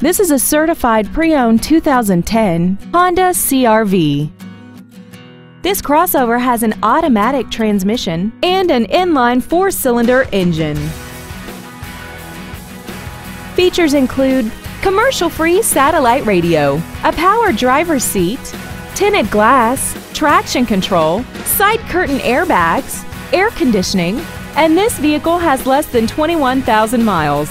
This is a certified pre-owned 2010 Honda CRV. This crossover has an automatic transmission and an inline four-cylinder engine. Features include commercial-free satellite radio, a power driver's seat, tinted glass, traction control, side curtain airbags, air conditioning, and this vehicle has less than 21,000 miles.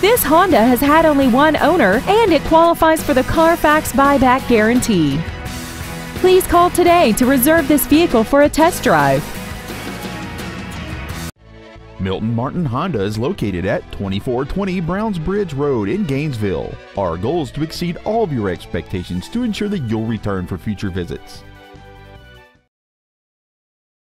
This Honda has had only one owner and it qualifies for the Carfax buyback guarantee. Please call today to reserve this vehicle for a test drive. Milton Martin Honda is located at 2420 Browns Bridge Road in Gainesville. Our goal is to exceed all of your expectations to ensure that you'll return for future visits.